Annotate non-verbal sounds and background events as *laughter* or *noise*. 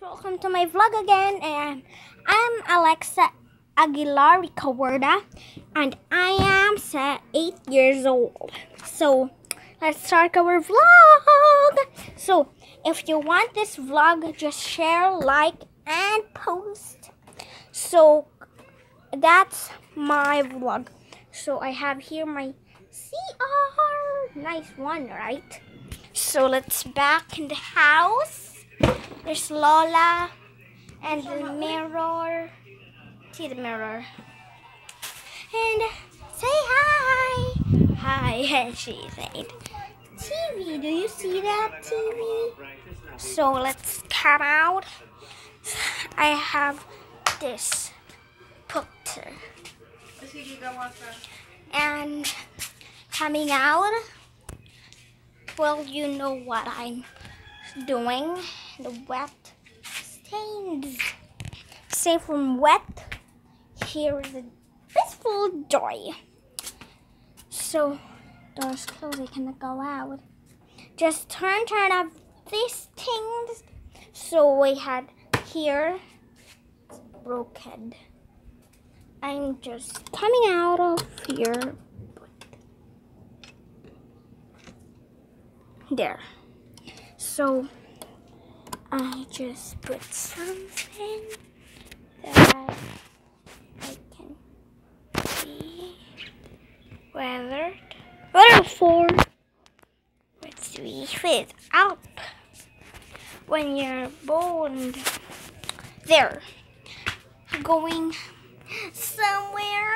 welcome to my vlog again and I'm Alexa Aguilar Ricawerda and I am 8 years old. So let's start our vlog. So if you want this vlog just share, like and post. So that's my vlog. So I have here my CR. Nice one, right? So let's back in the house. There's Lola and the mirror. See the mirror. And say hi. Hi, *laughs* and she said. TV, do you see that TV? So let's come out. I have this picture. And coming out, well, you know what I'm doing. The wet stains. Safe from wet. Here is a peaceful joy. So, doors closed, I cannot go out. Just turn, turn off these things. So we had here broken. I'm just coming out of here. There. So I just put something that I can see weathered. Weather for let's we fit up when you're born there going somewhere